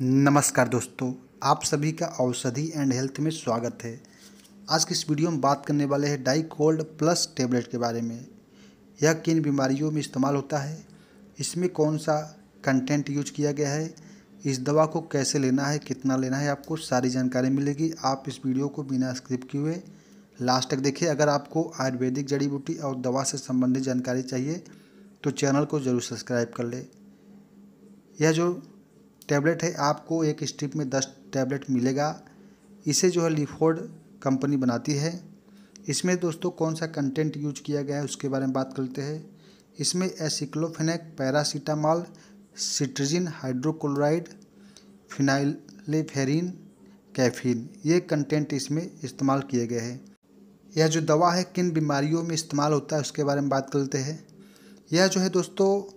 नमस्कार दोस्तों, आप सभी का औषधि एंड हेल्थ में स्वागत है। आज की इस वीडियो में बात करने वाले हैं डाई कोल्ड प्लस टेबलेट के बारे में। यह किन बीमारियों में इस्तेमाल होता है? इसमें कौन सा कंटेंट यूज़ किया गया है? इस दवा को कैसे लेना है, कितना लेना है, आपको सारी जानकारी मिलेगी। आप इस वीडियो को बिना स्क्रिप किए हुए लास्ट तक देखिए अगर आपको आयुर्वेदिक जड़ी बूटी और दवा से संबंधित जानकारी चाहिए तो चैनल को ज़रूर सब्सक्राइब कर ले। यह जो टैबलेट है, आपको एक स्ट्रिप में दस टैबलेट मिलेगा। इसे जो है लिफोर्ड कंपनी बनाती है। इसमें दोस्तों कौन सा कंटेंट यूज़ किया गया है, उसके बारे में बात करते हैं। इसमें aceclofenac, paracetamol, cetirizine, hydrochloride, phenylephrine, caffeine, ये कंटेंट इसमें इस्तेमाल किए गए हैं। यह जो दवा है, किन बीमारियों में इस्तेमाल होता है, उसके बारे में बात करते हैं। यह जो है दोस्तों,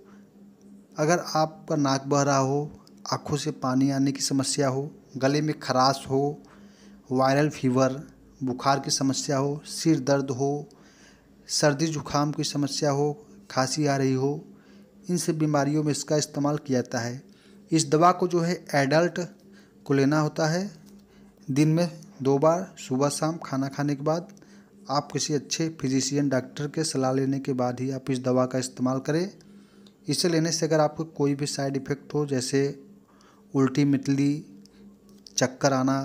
अगर आपका नाक बह रहा हो आँखों से पानी आने की समस्या हो, गले में खराश हो वायरल फीवर बुखार की समस्या हो, सिर दर्द हो, सर्दी जुकाम की समस्या हो, खांसी आ रही हो, इन सब बीमारियों में इसका इस्तेमाल किया जाता है। इस दवा को जो है एडल्ट को लेना होता है। दिन में दो बार, सुबह शाम खाना खाने के बाद आप किसी अच्छे फिजिशियन डॉक्टर के सलाह लेने के बाद ही आप इस दवा का इस्तेमाल करें। इसे लेने से अगर आपको कोई भी साइड इफ़ेक्ट हो, जैसे उल्टी मितली चक्कर आना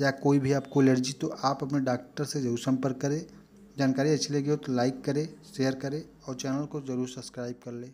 या कोई भी आपको एलर्जी तो आप अपने डॉक्टर से ज़रूर संपर्क करें। जानकारी अच्छी लगी हो तो लाइक करें शेयर करें और चैनल को ज़रूर सब्सक्राइब कर लें।